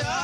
under.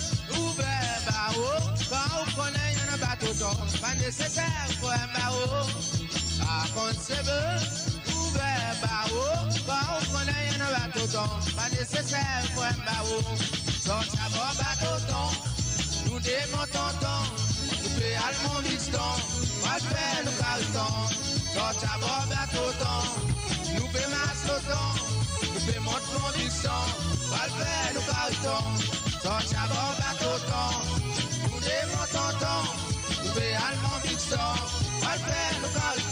temps, pas nécessaire pour un barreau. Par contre, c'est beau, ouvert barreau. Quand on connaît un bateau temps, pas nécessaire pour un barreau. Sans savoir bateau temps, nous démontons temps. Coupé allemand distant, moi je fais nous carton. Sans savoir bateau temps, nous paie masse temps. Nous mon montre moi je fais nous carton. Sans savoir bateau temps.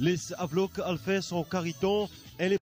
Les avloques Alphès sont caritons et les